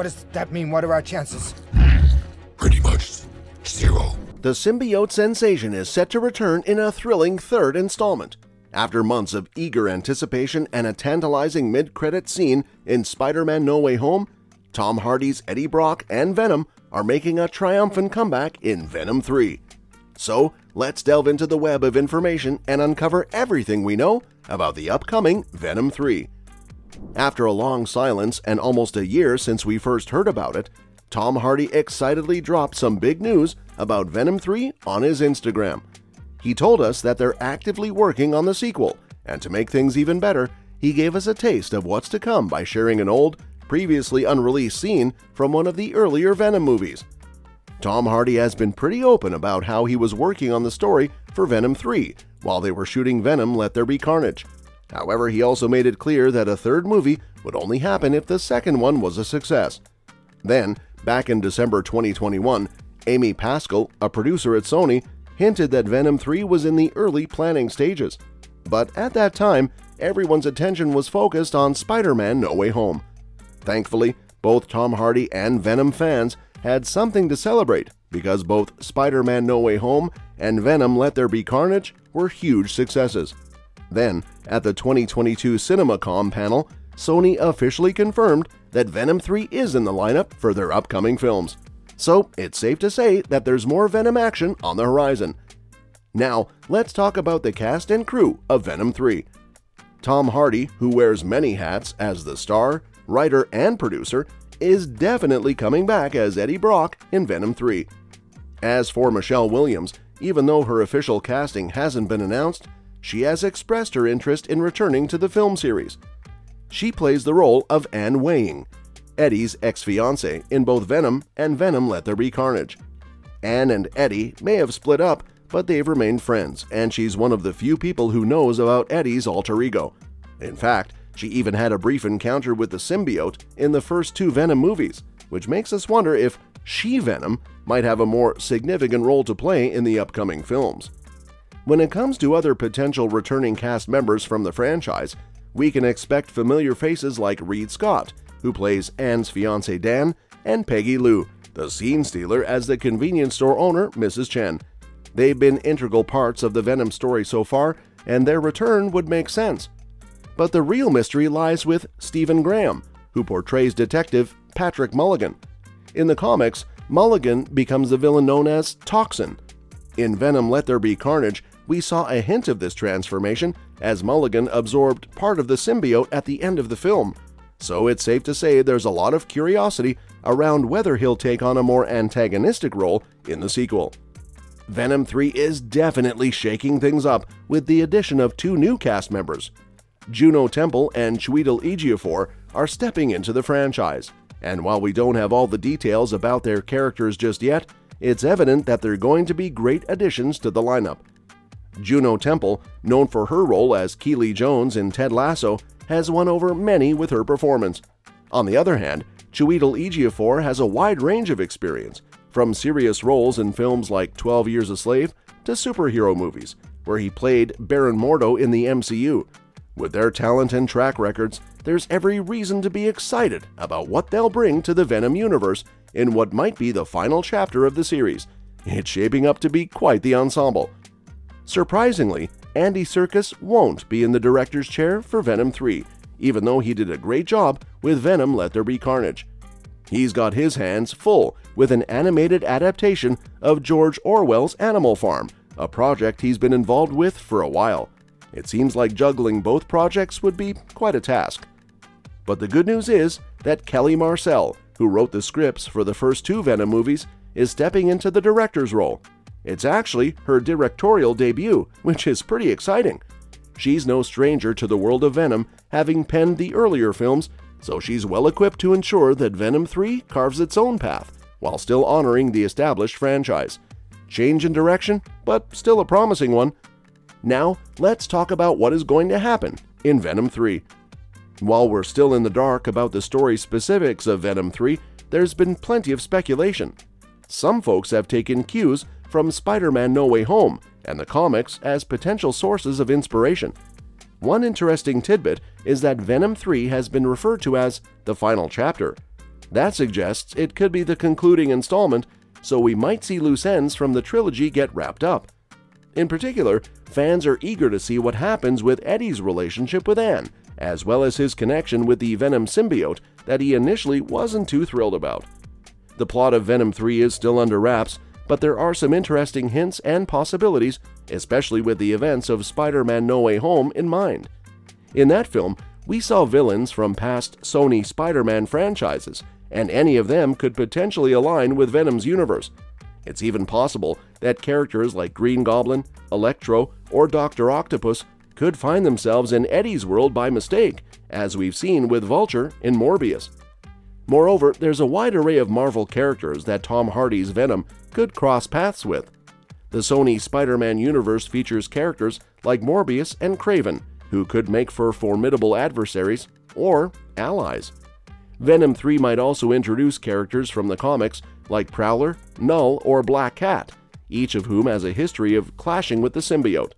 What does that mean? What are our chances? Pretty much zero. The symbiote sensation is set to return in a thrilling third installment. After months of eager anticipation and a tantalizing mid-credit scene in Spider-Man No Way Home, Tom Hardy's Eddie Brock and Venom are making a triumphant comeback in Venom 3. So, let's delve into the web of information and uncover everything we know about the upcoming Venom 3. After a long silence and almost a year since we first heard about it, Tom Hardy excitedly dropped some big news about Venom 3 on his Instagram. He told us that they're actively working on the sequel, and to make things even better, he gave us a taste of what's to come by sharing an old, previously unreleased scene from one of the earlier Venom movies. Tom Hardy has been pretty open about how he was working on the story for Venom 3 while they were shooting Venom Let There Be Carnage. However, he also made it clear that a third movie would only happen if the second one was a success. Then, back in December 2021, Amy Pascal, a producer at Sony, hinted that Venom 3 was in the early planning stages. But at that time, everyone's attention was focused on Spider Man No Way Home. Thankfully, both Tom Hardy and Venom fans had something to celebrate because both Spider Man No Way Home and Venom Let There Be Carnage were huge successes. Then, at the 2022 CinemaCon panel, Sony officially confirmed that Venom 3 is in the lineup for their upcoming films so it's safe to say that there's more Venom action on the horizon. Now, let's talk about the cast and crew of Venom 3. Tom Hardy, who wears many hats as the star, writer, and producer, is definitely coming back as Eddie Brock in Venom 3. As for Michelle Williams, even though her official casting hasn't been announced, she has expressed her interest in returning to the film series. She plays the role of Anne Weying, Eddie's ex fiancee in both Venom and Venom Let There Be Carnage. Anne and Eddie may have split up, but they've remained friends, and she's one of the few people who knows about Eddie's alter ego. In fact, she even had a brief encounter with the symbiote in the first two Venom movies, which makes us wonder if she Venom might have a more significant role to play in the upcoming films. When it comes to other potential returning cast members from the franchise, we can expect familiar faces like Reid Scott, who plays Anne's fiance Dan, and Peggy Lu, the scene stealer as the convenience store owner, Mrs. Chen. They've been integral parts of the Venom story so far, and their return would make sense. But the real mystery lies with Stephen Graham, who portrays Detective Patrick Mulligan. In the comics, Mulligan becomes the villain known as Toxin. In Venom Let There Be Carnage, we saw a hint of this transformation as Mulligan absorbed part of the symbiote at the end of the film, so it's safe to say there's a lot of curiosity around whether he'll take on a more antagonistic role in the sequel. Venom 3 is definitely shaking things up with the addition of two new cast members. Juno Temple and Chiwetel Ejiofor are stepping into the franchise, and while we don't have all the details about their characters just yet, it's evident that they're going to be great additions to the lineup. Juno Temple, known for her role as Keeley Jones in Ted Lasso, has won over many with her performance. On the other hand, Chiwetel Ejiofor has a wide range of experience, from serious roles in films like 12 Years a Slave to superhero movies, where he played Baron Mordo in the MCU. With their talent and track records, there's every reason to be excited about what they'll bring to the Venom universe in what might be the final chapter of the series. It's shaping up to be quite the ensemble. Surprisingly, Andy Serkis won't be in the director's chair for Venom 3, even though he did a great job with Venom Let There Be Carnage. He's got his hands full with an animated adaptation of George Orwell's Animal Farm, a project he's been involved with for a while. It seems like juggling both projects would be quite a task. But the good news is that Kelly Marcel, who wrote the scripts for the first two Venom movies, is stepping into the director's role. It's actually her directorial debut, which is pretty exciting. She's no stranger to the world of Venom, having penned the earlier films, so she's well equipped to ensure that Venom 3 carves its own path, while still honoring the established franchise. Change in direction, but still a promising one. Now, let's talk about what is going to happen in Venom 3. While we're still in the dark about the story specifics of Venom 3, there's been plenty of speculation. Some folks have taken cues from Spider Man No Way Home and the comics as potential sources of inspiration. One interesting tidbit is that Venom 3 has been referred to as the final chapter. That suggests it could be the concluding installment, so we might see loose ends from the trilogy get wrapped up. In particular, fans are eager to see what happens with Eddie's relationship with Anne, as well as his connection with the Venom symbiote that he initially wasn't too thrilled about. The plot of Venom 3 is still under wraps, but there are some interesting hints and possibilities, especially with the events of Spider Man No Way Home in mind. In that film, we saw villains from past Sony Spider Man franchises, and any of them could potentially align with Venom's universe. It's even possible that characters like Green Goblin, Electro, or Dr. Octopus could find themselves in Eddie's world by mistake, as we've seen with Vulture in Morbius. Moreover, there's a wide array of Marvel characters that Tom Hardy's Venom could cross paths with. The Sony Spider Man universe features characters like Morbius and Kraven, who could make for formidable adversaries or allies. Venom 3 might also introduce characters from the comics like Prowler, Knull, or Black Cat, each of whom has a history of clashing with the symbiote.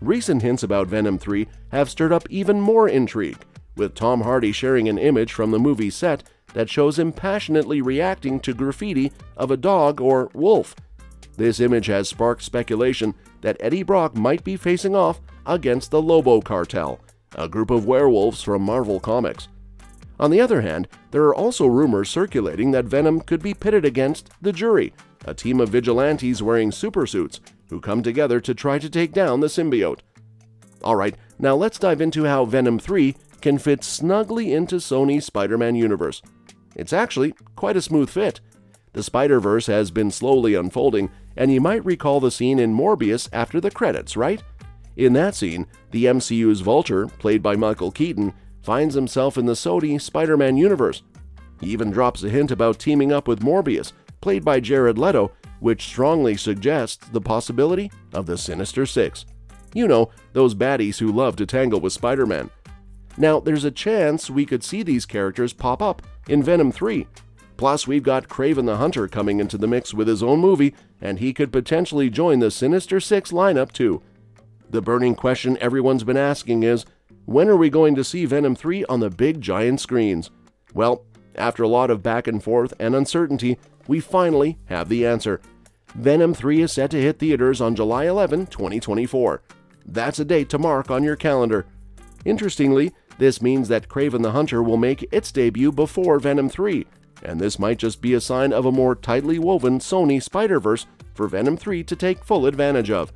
Recent hints about Venom 3 have stirred up even more intrigue, with Tom Hardy sharing an image from the movie set that shows him passionately reacting to graffiti of a dog or wolf. This image has sparked speculation that Eddie Brock might be facing off against the Lobo Cartel, a group of werewolves from Marvel Comics. On the other hand, there are also rumors circulating that Venom could be pitted against the Jury, a team of vigilantes wearing supersuits who come together to try to take down the symbiote. Alright, now let's dive into how Venom 3 can fit snugly into Sony's Spider Man universe. It's actually quite a smooth fit. The Spider Verse has been slowly unfolding, and you might recall the scene in Morbius after the credits, right? In that scene, the MCU's Vulture, played by Michael Keaton, finds himself in the Sony Spider Man universe. He even drops a hint about teaming up with Morbius, played by Jared Leto, which strongly suggests the possibility of the Sinister Six. You know, those baddies who love to tangle with Spider Man. Now, there's a chance we could see these characters pop up in Venom 3. Plus, we've got Kraven the Hunter coming into the mix with his own movie, and he could potentially join the Sinister Six lineup too. The burning question everyone's been asking is when are we going to see Venom 3 on the big giant screens? Well, after a lot of back and forth and uncertainty, we finally have the answer. Venom 3 is set to hit theaters on July 11, 2024. That's a date to mark on your calendar. Interestingly, this means that Kraven the Hunter will make its debut before Venom 3, and this might just be a sign of a more tightly woven Sony Spider Verse for Venom 3 to take full advantage of.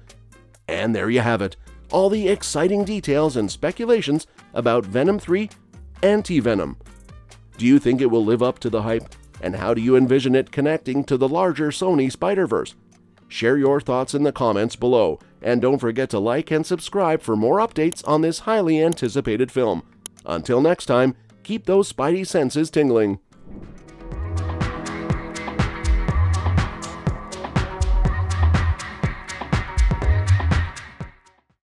And there you have it all the exciting details and speculations about Venom 3 Anti Venom. Do you think it will live up to the hype? And how do you envision it connecting to the larger Sony Spider Verse? Share your thoughts in the comments below, and don't forget to like and subscribe for more updates on this highly anticipated film. Until next time, keep those spidey senses tingling.